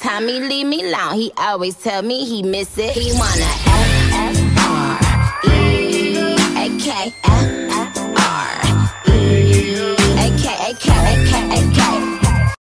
Tommy, leave me alone, he always tell me he miss it. He wanna